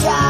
Yeah.